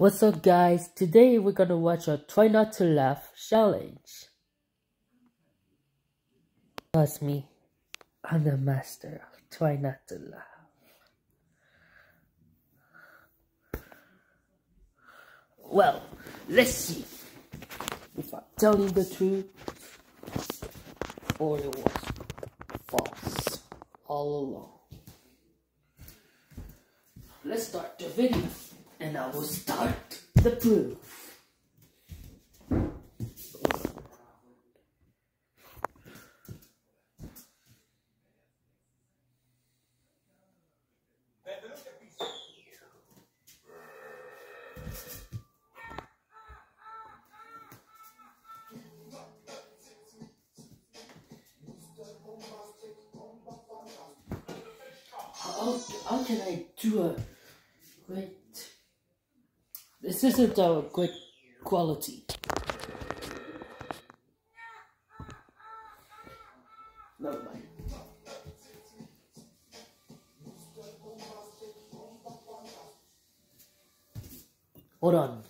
What's up guys? Today we're gonna watch a try not to laugh challenge. Trust me, I'm the master of try not to laugh. Well, let's see if I'm telling the truth or it was false all along. Let's start the video and I will start the proof. How, how can I do a great... This isn't a good quality. Never mind. Hold on.